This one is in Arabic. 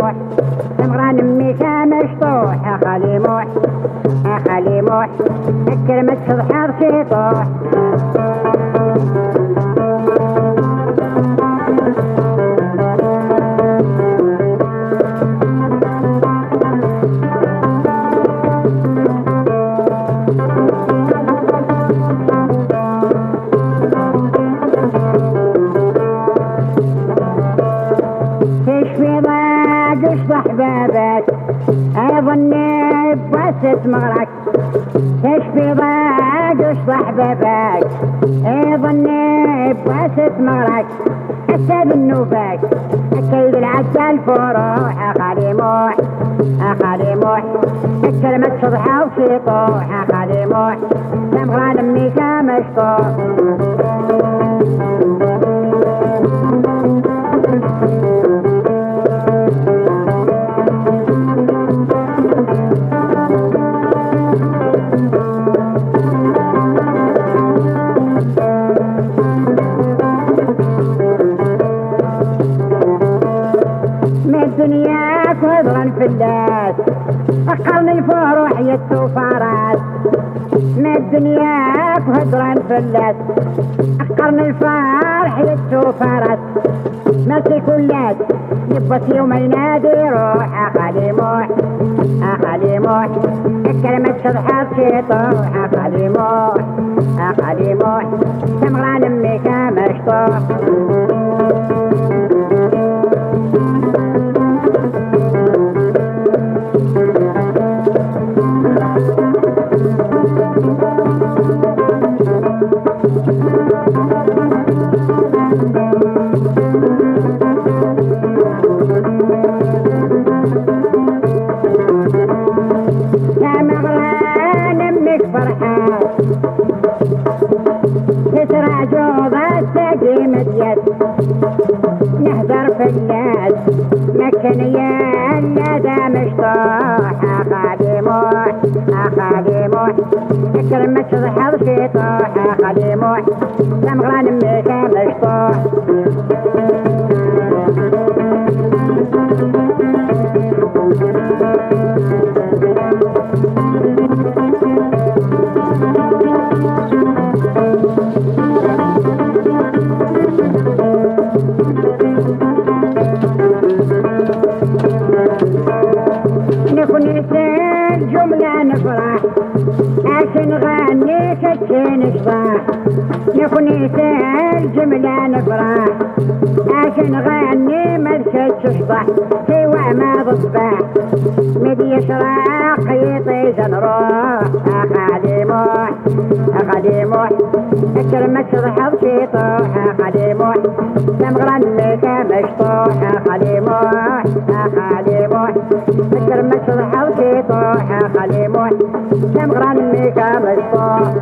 موح عمران ميكا مشطوح. خلي موح خلي موح كلمة صبح شيطوح بابك اظني بس مغرك تشفي ضاق اشطح بابك اظني بس مغرك حتى بالنوبك كيد العجال فروح اخالي موح اخالي موح الكلمة صبحة وشيطوح اخالي موح تمغرى لمي كمشطوح الدنيا كثرا في الناس أقلني الفروح يتوفارات من الدنيا كثرا في الناس أقلني الفرح يتوفارات ما كلات يبت يوم ينادي روح أخالي موح أخالي موح. الكلمة تضحك شيطوح أخالي موح أخالي موح. تمغران أمي كمشطوح نهدر في الناس مكن يا الندى مشطوح كلمة تضحض شيطوح اخالي موح يا مغران أمك مشطوح نكون جملة نفرح عشان غني كتشين صباح نكون جملة نفرح عشان غني ما تكتش صباح سوى ما ضصباح مدي يشرق يطيز نروح أخالي موح أخالي موح. الكلمة تضحض شيطوح أخالي موح. تمغرن لك مشطوح. أخالي موح. أخالي فكر مشرحة وشيطوحة خلي موح كم غرمي كم الصوح